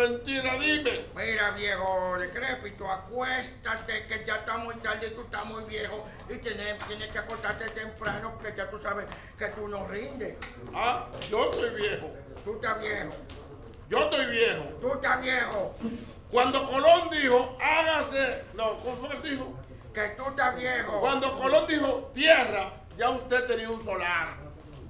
Trementina, dime. Mira, viejo decrépito, acuéstate que ya está muy tarde y tú estás muy viejo y tienes, tienes que acostarte temprano porque ya tú sabes que tú no rindes. Ah, yo estoy viejo. Tú estás viejo, Yo estoy viejo. tú estás viejo, Cuando Colón dijo, hágase. No, ¿cómo fue que él dijo? que tú estás viejo. Cuando Colón dijo tierra, ya usted tenía un solar.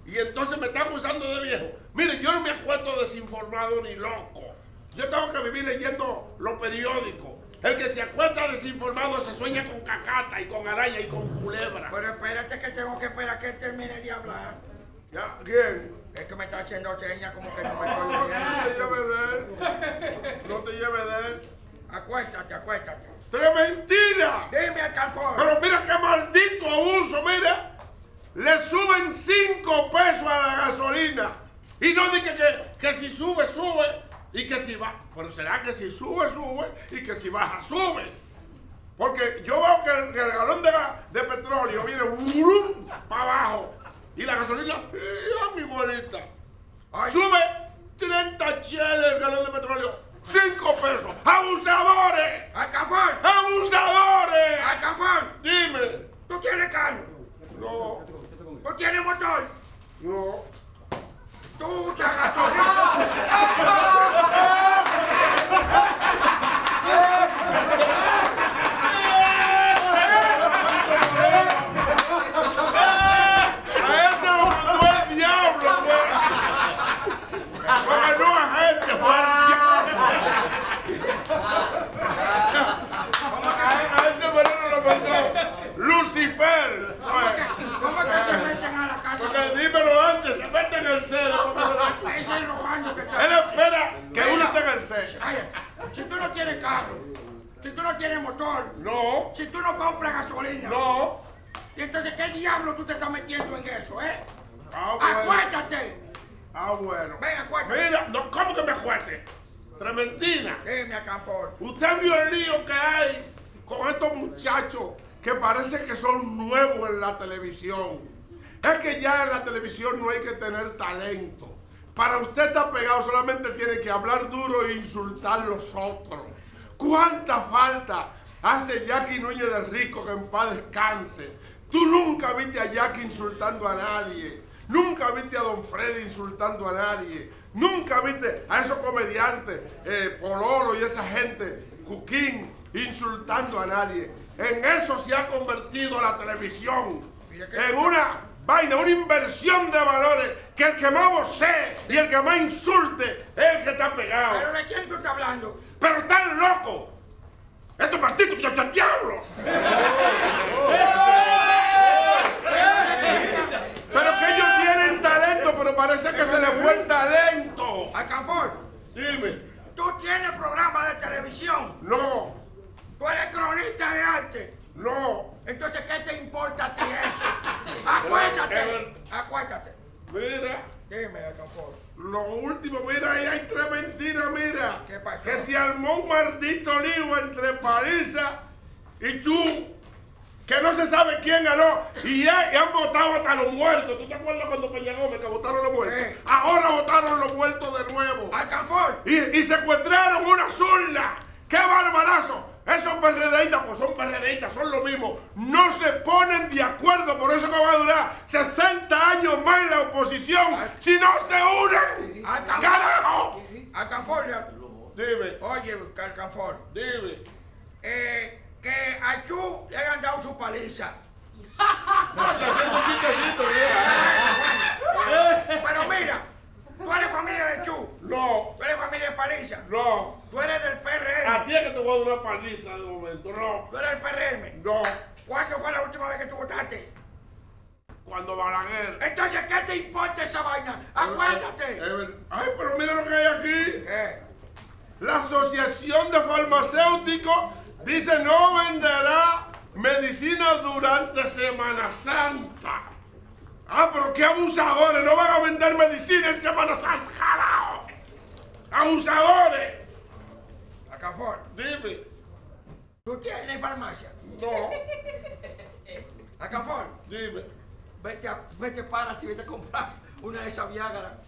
Y entonces me está acusando de viejo. Mire, yo no me acuesto desinformado ni loco. Yo tengo que vivir leyendo los periódicos. El que se acuesta desinformado se sueña con cacata y con araña y con culebra. Pero espérate que tengo que esperar que termine de hablar. ¿Ya? ¿Quién? Es que me está haciendo señas como que no me estoy no te lleves de él. No te lleves de él. Acuéstate, acuéstate. ¡Trementina! Dime, Alcanfor. Pero mira qué maldito abuso, mira. Le suben cinco pesos a la gasolina. Y no dice que, que si sube, sube. Y que si va. Pero será que si sube, sube. Y que si baja, sube. Porque yo veo que el, que el galón de, de petróleo viene para abajo. Y la gasolina, ¡ya, mi bolita! Ay. Sube 30 cheles el galón de petróleo. 5 pesos. ¡Abusadores! Alcanfor. ¡Abusadores! Alcanfor. Dime. ¿Tú tienes carro? No, ¿Tú tienes motor? no. ¿Tú usas gasolina? A ese lo mandó el diablo, pues. Porque no es gente, fue el diablo. A, a ese veneno lo mandó Lucifer. ¿Cómo que, cómo que se meten a la casa? Porque dímelo antes, se mete en el cedo. Ese es robando que está. Él espera que uno esté en el cedo. Ay, si tú no tienes carro, si tú no tienes motor, No, si tú no compras gasolina, no. ¿y entonces qué diablo tú te estás metiendo en eso, eh? Ah, bueno. ¡Acuéstate! Ah, bueno. Ven, acuéstate. Mira, no, ¿cómo que me acueste? Trementina. Dime, Alcanfor. Usted vio el lío que hay con estos muchachos que parece que son nuevos en la televisión. Es que ya en la televisión no hay que tener talento. Para usted estar pegado solamente tiene que hablar duro e insultar a los otros. ¿Cuánta falta hace Jackie Núñez de Rico que en paz descanse? Tú nunca viste a Jackie insultando a nadie. Nunca viste a Don Freddy insultando a nadie. Nunca viste a esos comediantes, eh, Pololo y esa gente, Cuquín, insultando a nadie. En eso se ha convertido la televisión. En una vaina, una inversión de valores que el que más vocee y el que más insulte es el que está pegado. ¿Pero de quién tú estás hablando? Pero están locos. Estos malditos muchachos diablos. Pero que ellos tienen talento, pero parece que se les fue el talento. Alcanfor, Dime. tú tienes programa de televisión, No, tú eres cronista de arte. no. Entonces, ¿qué te importa a ti eso? Acuéstate, acuéstate. Mira, Dime, Alcanfor. Lo último, mira, ahí hay tres mentiras, mira. ¿Qué pasó? Que se armó un maldito lío entre Parisa y tú. Que no se sabe quién ganó. Y, ya- y han votado hasta los muertos. ¿Tú te acuerdas cuando Peña Gómez que votaron los muertos? Sí. Ahora votaron los muertos de nuevo. Alcanfor, Y, y secuestraron una urnas. ¡Qué barbarazo! Esos PRDistas, pues son PRDistas, son lo mismo. No se ponen de acuerdo, por eso que va a durar 60 años más en la oposición si no se unen. Alcanfor. ¡Carajo! Alcanfor, Dime, oye, Alcanfor, dime. eh, que a Chu le hayan dado su paliza. Pero mira, tú eres familia de Chu, No, tú eres familia de paliza, no. tú eres del A PRM, ti es que te voy a dar una paliza de momento. No, tú eres del PRM. no. ¿Cuándo fue la última vez que tú votaste? Cuando Balaguer. Entonces, ¿qué te importa esa vaina? Acuérdate. Eh, eh, Ay, pero mira lo que hay aquí. ¿Qué? La Asociación de Farmacéuticos dice no venderá medicina durante Semana Santa. Ah, pero qué abusadores, no van a vender medicina en Semana Santa, carajo. Abusadores. Dime. ¿Tú tienes farmacia? No. Acafón. Dime. Vete, a, vete para ti, vete a comprar una de esas Viagra.